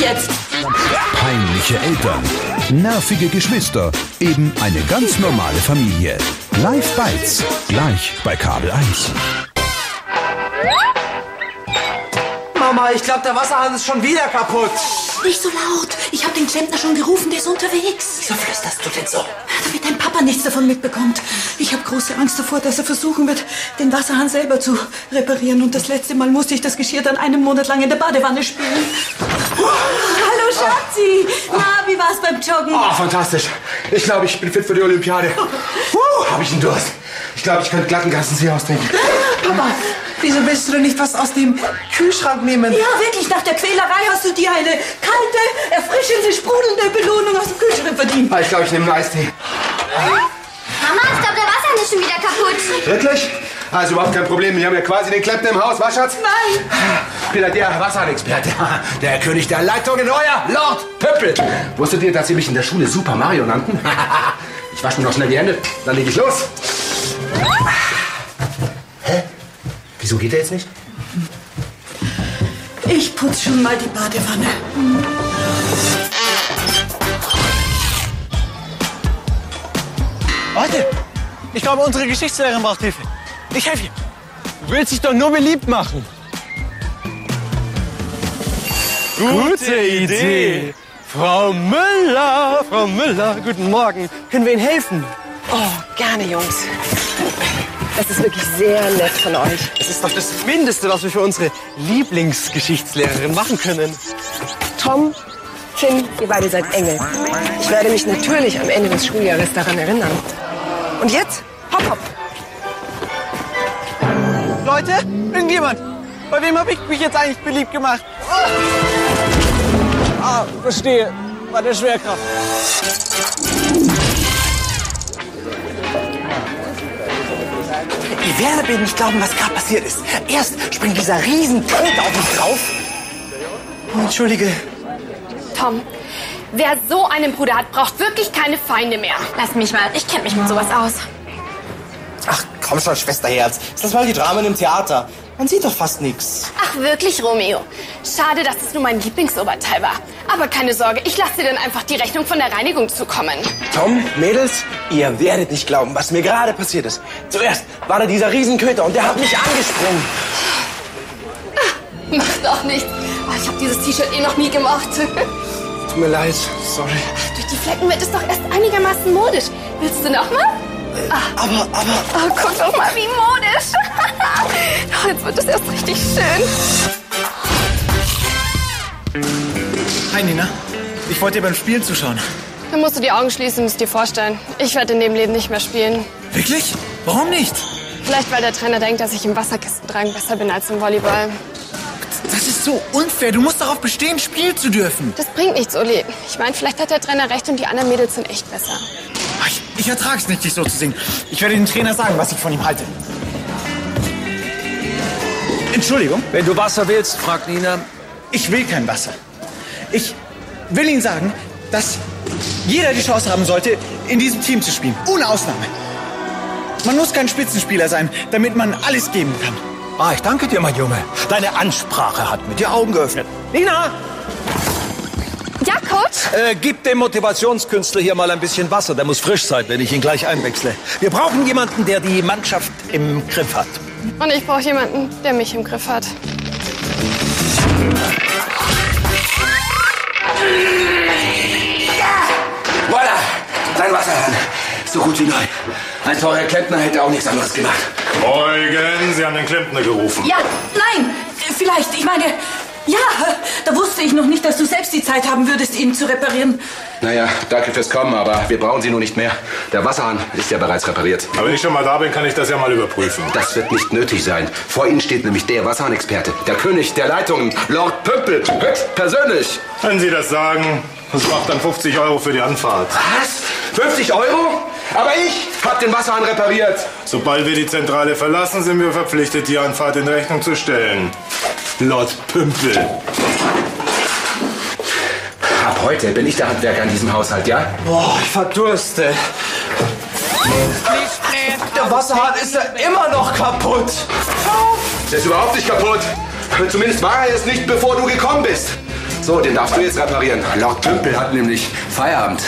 jetzt! Peinliche Eltern, nervige Geschwister, eben eine ganz normale Familie. Live Bites, gleich bei Kabel 1. Mama, ich glaube, der Wasserhahn ist schon wieder kaputt. Nicht so laut. Ich habe den Klempner schon gerufen, der ist unterwegs. Wieso flüsterst du denn so? Damit Papa nichts davon mitbekommt. Ich habe große Angst davor, dass er versuchen wird, den Wasserhahn selber zu reparieren. Und das letzte Mal musste ich das Geschirr dann einen Monat lang in der Badewanne spülen. Hallo Schatzi. Na, wie war's beim Joggen? Oh, fantastisch. Ich glaube, ich bin fit für die Olympiade. Uh, habe ich einen Durst. Ich glaube, ich könnte glatt einen ganzen See austrinken. Papa, wieso willst du denn nicht was aus dem Kühlschrank nehmen? Ja, wirklich, nach der Quälerei hast du dir eine kalte, erfrischende, sprudelnde Belohnung aus dem Kühlschrank verdient. Ah, Ich glaube, ich nehme einen Eistee. Mama, ich glaube, der Wasserhahn ist schon wieder kaputt. Wirklich? Also überhaupt kein Problem. Wir haben ja quasi den Klempner im Haus, was, Schatz? Nein. Peter, der Wasserexperte, der König der Leitungen, euer Lord Pöppel. Wusstet ihr, dass sie mich in der Schule Super Mario nannten? ich wasche mir noch schnell die Hände, dann leg ich los. Hä? Wieso geht er jetzt nicht? Ich putz schon mal die Badewanne. Warte! Ich glaube, unsere Geschichtslehrerin braucht Hilfe. Ich helfe ihr. Du willst dich doch nur beliebt machen. Gute Idee! Frau Müller, Frau Müller, guten Morgen. Können wir Ihnen helfen? Oh, gerne, Jungs. Das ist wirklich sehr nett von euch. Das ist doch das Mindeste, was wir für unsere Lieblingsgeschichtslehrerin machen können. Tom, Finn, ihr beide seid Engel. Ich werde mich natürlich am Ende des Schuljahres daran erinnern. Und jetzt, hopp, hopp. Leute, irgendjemand. Bei wem habe ich mich jetzt eigentlich beliebt gemacht? Ah, ah verstehe. Bei der Schwerkraft. Ihr werdet mir nicht glauben, was gerade passiert ist. Erst springt dieser Riesenköter auf mich drauf. Oh, Entschuldige. Tom, wer so einen Bruder hat, braucht wirklich keine Feinde mehr. Lass mich mal, ich kenne mich mit sowas aus. Ach, komm schon, Schwesterherz. Ist das mal die Dramen im Theater? Man sieht doch fast nichts. Ach wirklich, Romeo. Schade, dass es nur mein Lieblingsoberteil war. Aber keine Sorge, ich lasse dir dann einfach die Rechnung von der Reinigung zukommen. Tom, Mädels, ihr werdet nicht glauben, was mir gerade passiert ist. Zuerst war da dieser Riesenköter und der hat mich angesprungen. Macht doch nichts. Oh, ich habe dieses T-Shirt eh noch nie gemocht. Tut mir leid, sorry. Durch die Flecken wird es doch erst einigermaßen modisch. Willst du noch mal? Aber, aber, Oh, guck doch mal, wie modisch. oh, jetzt wird es erst richtig schön. Hi, Nina. Ich wollte dir beim Spielen zuschauen. Dann musst du die Augen schließen und es dir vorstellen. Ich werde in dem Leben nicht mehr spielen. Wirklich? Warum nicht? Vielleicht, weil der Trainer denkt, dass ich im Wasserkistentragen besser bin als im Volleyball. So unfair. Du musst darauf bestehen, spielen zu dürfen. Das bringt nichts, Uli. Ich meine, vielleicht hat der Trainer recht und die anderen Mädels sind echt besser. Ich, ich ertrage es nicht, dich so zu singen. Ich werde dem Trainer sagen, was ich von ihm halte. Entschuldigung, Wenn du Wasser willst, fragt Nina. ich will kein Wasser. Ich will Ihnen sagen, dass jeder die Chance haben sollte, in diesem Team zu spielen. Ohne Ausnahme. Man muss kein Spitzenspieler sein, damit man alles geben kann. Ah, ich danke dir, mein Junge. Deine Ansprache hat mir die Augen geöffnet. Nina, Ja, Coach? äh, gib dem Motivationskünstler hier mal ein bisschen Wasser. Der muss frisch sein, wenn ich ihn gleich einwechsle. Wir brauchen jemanden, der die Mannschaft im Griff hat. Und ich brauche jemanden, der mich im Griff hat. Voilà, dein Wasserhahn. So gut wie neu. Ein teurer Klempner hätte auch nichts anderes gemacht. Eugen, Sie haben den Klempner gerufen. Ja, nein, vielleicht. Ich meine, ja, da wusste ich noch nicht, dass du selbst die Zeit haben würdest, ihn zu reparieren. Naja, danke fürs Kommen, aber wir brauchen sie nur nicht mehr. Der Wasserhahn ist ja bereits repariert. Aber wenn ich schon mal da bin, kann ich das ja mal überprüfen. Das wird nicht nötig sein. Vor Ihnen steht nämlich der Wasserhahnexperte, der König der Leitungen, Lord Pümpel, höchst persönlich. Wenn Sie das sagen, das macht dann 50 Euro für die Anfahrt. Was? 50 Euro? Aber ich hab den Wasserhahn repariert. Sobald wir die Zentrale verlassen, sind wir verpflichtet, die Anfahrt in Rechnung zu stellen. Lord Pümpel. Ab heute bin ich der Handwerker in diesem Haushalt, ja? Boah, ich verdurste. Der Wasserhahn ist ja immer noch kaputt. Der ist überhaupt nicht kaputt. Zumindest war er es nicht, bevor du gekommen bist. So, den darfst du jetzt reparieren. Lord Tümpel hat nämlich Feierabend.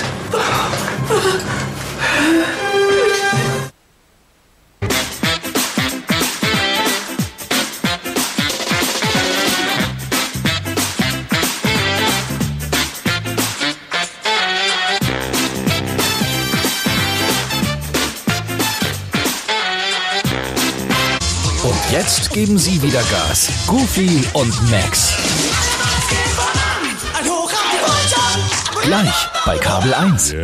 Und jetzt geben sie wieder Gas. Goofy und Max. Gleich bei Kabel 1.